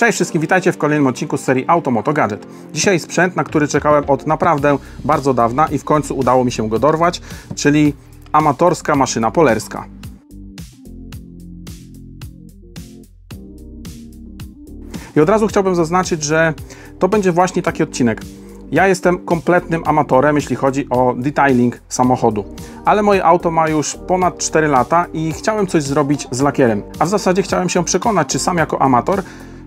Cześć wszystkim, witajcie w kolejnym odcinku z serii Automoto Gadget. Dzisiaj sprzęt, na który czekałem od naprawdę bardzo dawna i w końcu udało mi się go dorwać, czyli amatorska maszyna polerska. I od razu chciałbym zaznaczyć, że to będzie właśnie taki odcinek. Ja jestem kompletnym amatorem, jeśli chodzi o detailing samochodu, ale moje auto ma już ponad 4 lata i chciałem coś zrobić z lakierem. A w zasadzie chciałem się przekonać, czy sam jako amator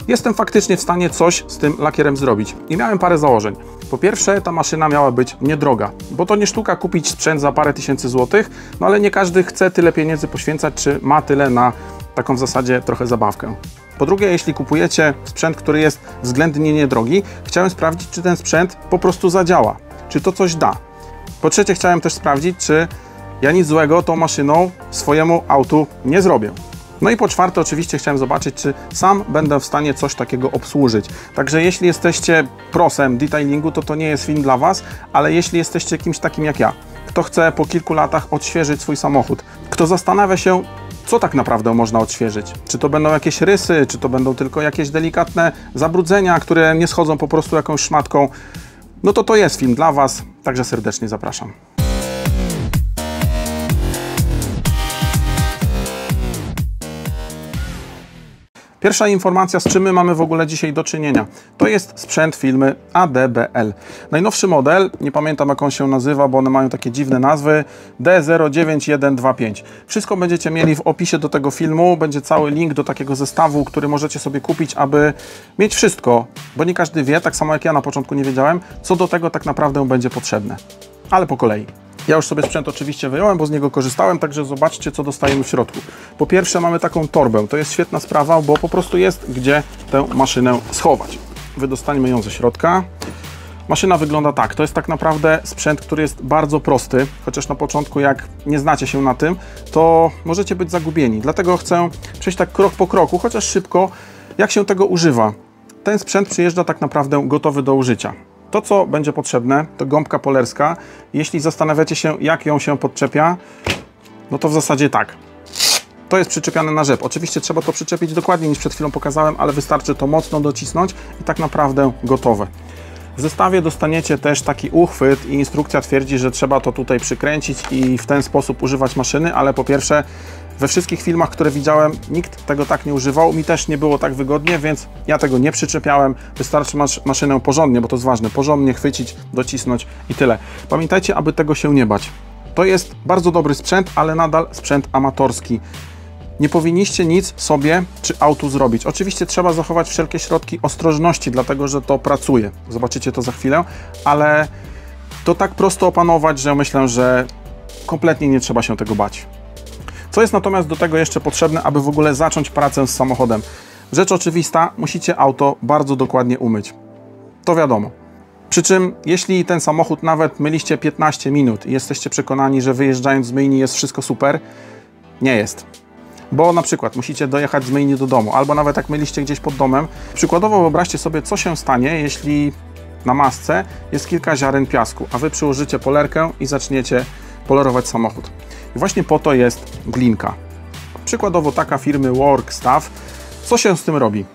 jestem faktycznie w stanie coś z tym lakierem zrobić. I miałem parę założeń. Po pierwsze, ta maszyna miała być niedroga, bo to nie sztuka kupić sprzęt za parę tysięcy złotych, no ale nie każdy chce tyle pieniędzy poświęcać, czy ma tyle na taką w zasadzie trochę zabawkę. Po drugie, jeśli kupujecie sprzęt, który jest względnie niedrogi, chciałem sprawdzić, czy ten sprzęt po prostu zadziała, czy to coś da. Po trzecie, chciałem też sprawdzić, czy ja nic złego tą maszyną swojemu autu nie zrobię. No i po czwarte, oczywiście chciałem zobaczyć, czy sam będę w stanie coś takiego obsłużyć. Także jeśli jesteście prosem detailingu, to to nie jest film dla Was, ale jeśli jesteście kimś takim jak ja, kto chce po kilku latach odświeżyć swój samochód, kto zastanawia się, co tak naprawdę można odświeżyć. Czy to będą jakieś rysy, czy to będą tylko jakieś delikatne zabrudzenia, które nie schodzą po prostu jakąś szmatką, no to to jest film dla Was, także serdecznie zapraszam. Pierwsza informacja, z czym my mamy w ogóle dzisiaj do czynienia. To jest sprzęt firmy ADBL. Najnowszy model, nie pamiętam jak on się nazywa, bo one mają takie dziwne nazwy, D09125. Wszystko będziecie mieli w opisie do tego filmu, będzie cały link do takiego zestawu, który możecie sobie kupić, aby mieć wszystko, bo nie każdy wie, tak samo jak ja na początku nie wiedziałem, co do tego tak naprawdę będzie potrzebne. Ale po kolei. Ja już sobie sprzęt oczywiście wyjąłem, bo z niego korzystałem, także zobaczcie, co dostajemy w środku. Po pierwsze mamy taką torbę. To jest świetna sprawa, bo po prostu jest gdzie tę maszynę schować. Wydostaniemy ją ze środka. Maszyna wygląda tak. To jest tak naprawdę sprzęt, który jest bardzo prosty, chociaż na początku jak nie znacie się na tym, to możecie być zagubieni. Dlatego chcę przejść tak krok po kroku, chociaż szybko, jak się tego używa. Ten sprzęt przyjeżdża tak naprawdę gotowy do użycia. To, co będzie potrzebne, to gąbka polerska. Jeśli zastanawiacie się, jak ją się podczepia, no to w zasadzie tak. To jest przyczepiane na rzep. Oczywiście trzeba to przyczepić dokładniej niż przed chwilą pokazałem, ale wystarczy to mocno docisnąć i tak naprawdę gotowe. W zestawie dostaniecie też taki uchwyt i instrukcja twierdzi, że trzeba to tutaj przykręcić i w ten sposób używać maszyny, ale po pierwsze we wszystkich filmach, które widziałem, nikt tego tak nie używał. Mi też nie było tak wygodnie, więc ja tego nie przyczepiałem. Wystarczy masz maszynę porządnie, bo to jest ważne, porządnie chwycić, docisnąć i tyle. Pamiętajcie, aby tego się nie bać. To jest bardzo dobry sprzęt, ale nadal sprzęt amatorski. Nie powinniście nic sobie czy autu zrobić. Oczywiście trzeba zachować wszelkie środki ostrożności, dlatego że to pracuje. Zobaczycie to za chwilę, ale to tak prosto opanować, że myślę, że kompletnie nie trzeba się tego bać. Co jest natomiast do tego jeszcze potrzebne, aby w ogóle zacząć pracę z samochodem? Rzecz oczywista, musicie auto bardzo dokładnie umyć. To wiadomo. Przy czym, jeśli ten samochód nawet myliście 15 minut i jesteście przekonani, że wyjeżdżając z myjni jest wszystko super, nie jest. Bo na przykład musicie dojechać z myjni do domu, albo nawet jak myliście gdzieś pod domem. Przykładowo wyobraźcie sobie, co się stanie, jeśli na masce jest kilka ziaren piasku, a Wy przyłożycie polerkę i zaczniecie polerować samochód. I właśnie po to jest glinka. Przykładowo taka firmy Workstaff. Co się z tym robi?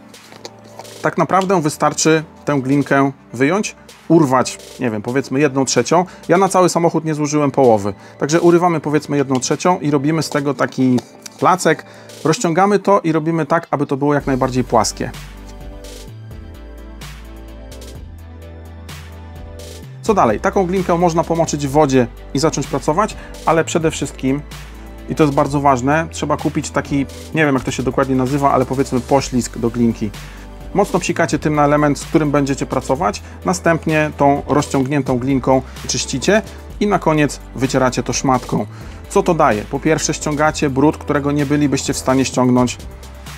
Tak naprawdę wystarczy tę glinkę wyjąć, urwać, nie wiem, powiedzmy jedną trzecią. Ja na cały samochód nie zużyłem połowy. Także urywamy powiedzmy jedną trzecią i robimy z tego taki placek. Rozciągamy to i robimy tak, aby to było jak najbardziej płaskie. Co dalej? Taką glinkę można pomoczyć w wodzie i zacząć pracować, ale przede wszystkim, i to jest bardzo ważne, trzeba kupić taki, nie wiem jak to się dokładnie nazywa, ale powiedzmy poślizg do glinki. Mocno psikacie tym na element, z którym będziecie pracować, następnie tą rozciągniętą glinką czyścicie i na koniec wycieracie to szmatką. Co to daje? Po pierwsze ściągacie brud, którego nie bylibyście w stanie ściągnąć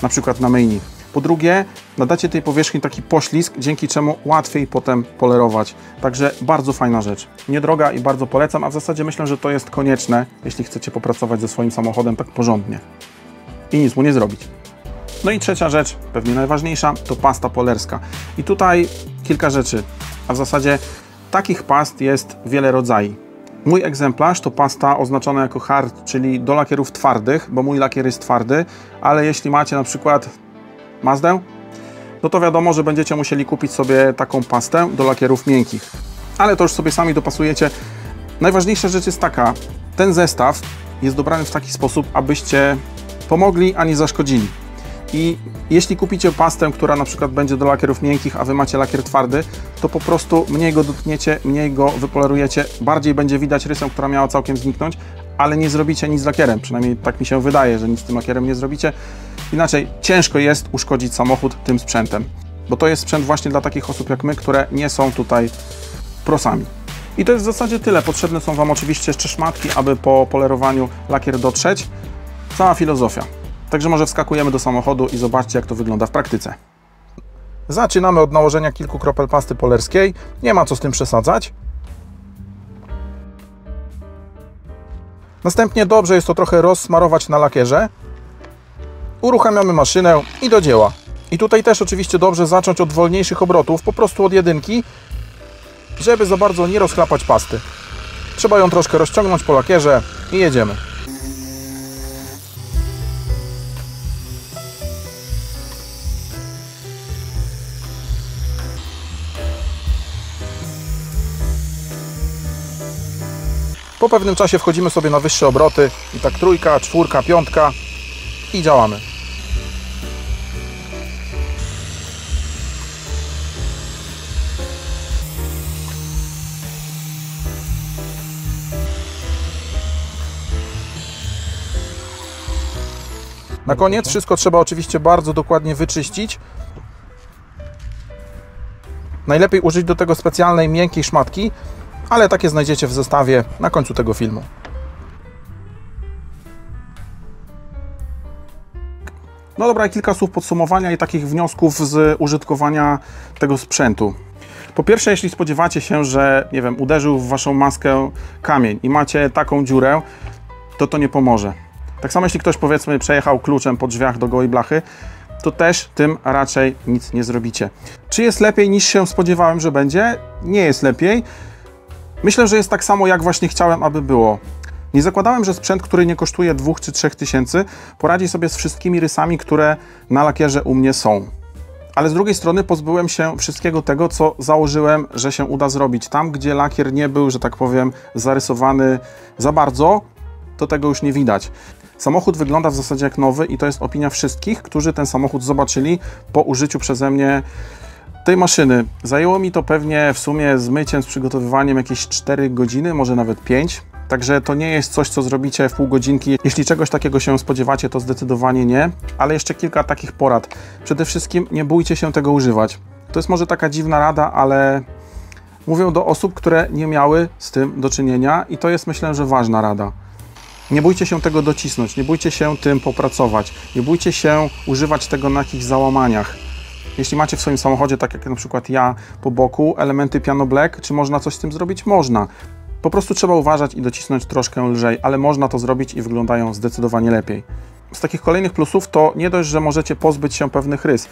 na przykład na myjni. Po drugie, nadacie tej powierzchni taki poślizg, dzięki czemu łatwiej potem polerować. Także bardzo fajna rzecz. Niedroga i bardzo polecam, a w zasadzie myślę, że to jest konieczne, jeśli chcecie popracować ze swoim samochodem tak porządnie. I nic mu nie zrobić. No i trzecia rzecz, pewnie najważniejsza, to pasta polerska. I tutaj kilka rzeczy, a w zasadzie takich past jest wiele rodzajów. Mój egzemplarz to pasta oznaczona jako hard, czyli do lakierów twardych, bo mój lakier jest twardy, ale jeśli macie na przykład Mazdę, no to wiadomo, że będziecie musieli kupić sobie taką pastę do lakierów miękkich. Ale to już sobie sami dopasujecie. Najważniejsza rzecz jest taka, ten zestaw jest dobrany w taki sposób, abyście pomogli, a nie zaszkodzili. I jeśli kupicie pastę, która na przykład będzie do lakierów miękkich, a Wy macie lakier twardy, to po prostu mniej go dotkniecie, mniej go wypolerujecie, bardziej będzie widać rysę, która miała całkiem zniknąć, ale nie zrobicie nic z lakierem. Przynajmniej tak mi się wydaje, że nic z tym lakierem nie zrobicie. Inaczej ciężko jest uszkodzić samochód tym sprzętem, bo to jest sprzęt właśnie dla takich osób jak my, które nie są tutaj prosami. I to jest w zasadzie tyle. Potrzebne są Wam oczywiście jeszcze szmatki, aby po polerowaniu lakier dotrzeć. Cała filozofia. Także może wskakujemy do samochodu i zobaczcie, jak to wygląda w praktyce. Zaczynamy od nałożenia kilku kropel pasty polerskiej. Nie ma co z tym przesadzać. Następnie dobrze jest to trochę rozsmarować na lakierze. Uruchamiamy maszynę i do dzieła. I tutaj też oczywiście dobrze zacząć od wolniejszych obrotów, po prostu od jedynki, żeby za bardzo nie rozchlapać pasty. Trzeba ją troszkę rozciągnąć po lakierze i jedziemy. Po pewnym czasie wchodzimy sobie na wyższe obroty i tak trójka, czwórka, piątka i działamy. Na koniec wszystko trzeba oczywiście bardzo dokładnie wyczyścić. Najlepiej użyć do tego specjalnej miękkiej szmatki, ale takie znajdziecie w zestawie na końcu tego filmu. No dobra, kilka słów podsumowania i takich wniosków z użytkowania tego sprzętu. Po pierwsze, jeśli spodziewacie się, że nie wiem, uderzył w waszą maskę kamień i macie taką dziurę, to to nie pomoże. Tak samo jeśli ktoś powiedzmy przejechał kluczem po drzwiach do gołej blachy, to też tym raczej nic nie zrobicie. Czy jest lepiej niż się spodziewałem, że będzie? Nie jest lepiej. Myślę, że jest tak samo jak właśnie chciałem, aby było. Nie zakładałem, że sprzęt, który nie kosztuje 2 czy 3 tysięcy, poradzi sobie z wszystkimi rysami, które na lakierze u mnie są. Ale z drugiej strony pozbyłem się wszystkiego tego, co założyłem, że się uda zrobić. Tam, gdzie lakier nie był, że tak powiem, zarysowany za bardzo, to tego już nie widać. Samochód wygląda w zasadzie jak nowy i to jest opinia wszystkich, którzy ten samochód zobaczyli po użyciu przeze mnie tej maszyny. Zajęło mi to pewnie w sumie z myciem, z przygotowywaniem jakieś 4 godziny, może nawet 5. Także to nie jest coś, co zrobicie w pół godzinki. Jeśli czegoś takiego się spodziewacie, to zdecydowanie nie. Ale jeszcze kilka takich porad. Przede wszystkim nie bójcie się tego używać. To jest może taka dziwna rada, ale mówią do osób, które nie miały z tym do czynienia i to jest myślę, że ważna rada. Nie bójcie się tego docisnąć, nie bójcie się tym popracować, nie bójcie się używać tego na jakichś załamaniach. Jeśli macie w swoim samochodzie, tak jak na przykład ja, po boku elementy piano black, czy można coś z tym zrobić? Można. Po prostu trzeba uważać i docisnąć troszkę lżej, ale można to zrobić i wyglądają zdecydowanie lepiej. Z takich kolejnych plusów to nie dość, że możecie pozbyć się pewnych rys.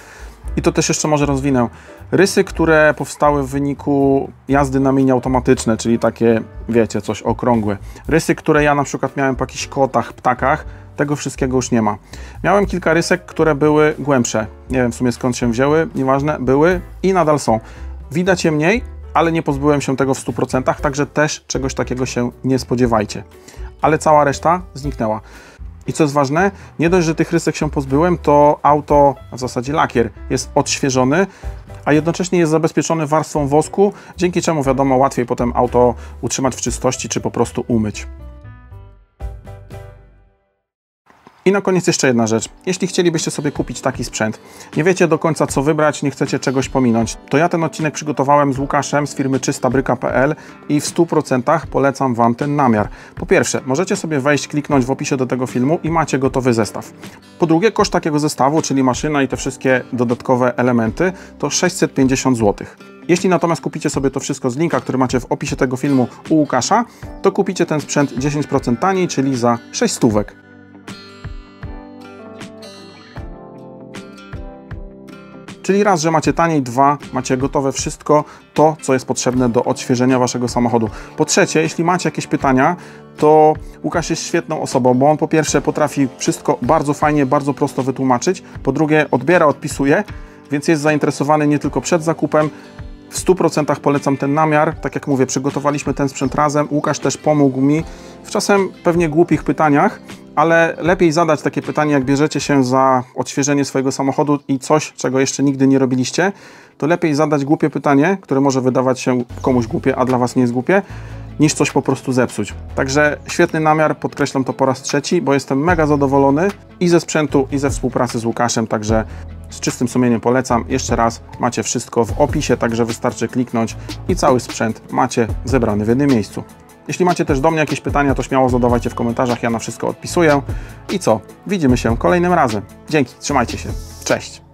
I to też jeszcze może rozwinę. Rysy, które powstały w wyniku jazdy na mini automatyczne, czyli takie, wiecie, coś okrągłe. Rysy, które ja na przykład miałem po jakichś kotach, ptakach, tego wszystkiego już nie ma. Miałem kilka rysek, które były głębsze. Nie wiem w sumie skąd się wzięły, nieważne, były i nadal są. Widać je mniej, ale nie pozbyłem się tego w 100%, także też czegoś takiego się nie spodziewajcie. Ale cała reszta zniknęła. I co jest ważne, nie dość, że tych rysek się pozbyłem, to auto, a w zasadzie lakier, jest odświeżony, a jednocześnie jest zabezpieczony warstwą wosku, dzięki czemu wiadomo łatwiej potem auto utrzymać w czystości, czy po prostu umyć. I na koniec jeszcze jedna rzecz. Jeśli chcielibyście sobie kupić taki sprzęt, nie wiecie do końca co wybrać, nie chcecie czegoś pominąć, to ja ten odcinek przygotowałem z Łukaszem z firmy czystabryka.pl i w 100% polecam Wam ten namiar. Po pierwsze, możecie sobie wejść, kliknąć w opisie do tego filmu i macie gotowy zestaw. Po drugie, koszt takiego zestawu, czyli maszyna i te wszystkie dodatkowe elementy, to 650 zł. Jeśli natomiast kupicie sobie to wszystko z linka, który macie w opisie tego filmu u Łukasza, to kupicie ten sprzęt 10% taniej, czyli za 6 stówek. Czyli raz, że macie taniej, dwa, macie gotowe wszystko to, co jest potrzebne do odświeżenia Waszego samochodu. Po trzecie, jeśli macie jakieś pytania, to Łukasz jest świetną osobą, bo on po pierwsze potrafi wszystko bardzo fajnie, bardzo prosto wytłumaczyć, po drugie odbiera, odpisuje, więc jest zainteresowany nie tylko przed zakupem. W 100% polecam ten namiar. Tak jak mówię, przygotowaliśmy ten sprzęt razem. Łukasz też pomógł mi w czasem pewnie głupich pytaniach, ale lepiej zadać takie pytanie, jak bierzecie się za odświeżenie swojego samochodu i coś, czego jeszcze nigdy nie robiliście, to lepiej zadać głupie pytanie, które może wydawać się komuś głupie, a dla Was nie jest głupie, niż coś po prostu zepsuć. Także świetny namiar, podkreślam to po raz trzeci, bo jestem mega zadowolony i ze sprzętu, i ze współpracy z Łukaszem, także z czystym sumieniem polecam. Jeszcze raz macie wszystko w opisie, także wystarczy kliknąć i cały sprzęt macie zebrany w jednym miejscu. Jeśli macie też do mnie jakieś pytania, to śmiało zadawajcie w komentarzach, ja na wszystko odpisuję. I co? Widzimy się kolejnym razem. Dzięki, trzymajcie się. Cześć!